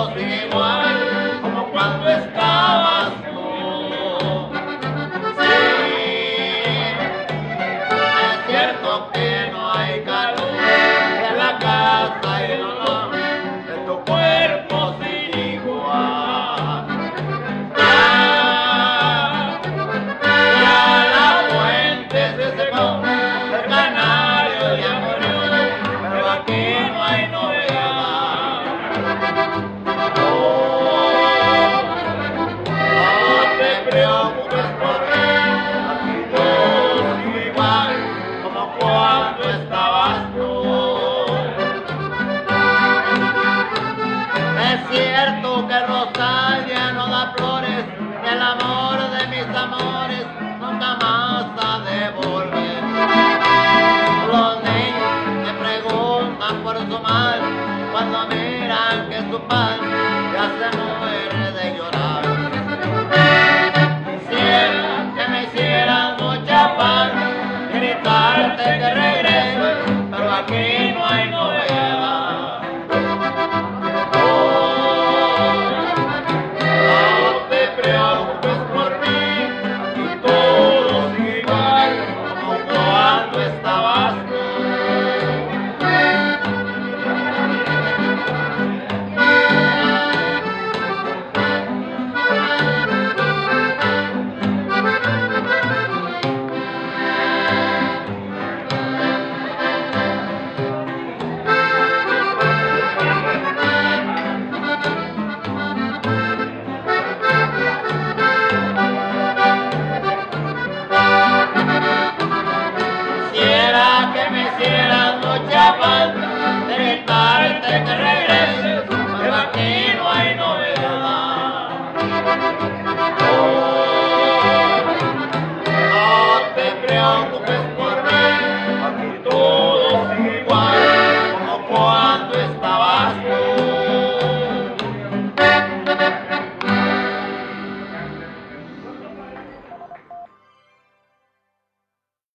Lord, want. one. Como nuestro rey, a ti todo mi como cuando estabas. Gracias. Let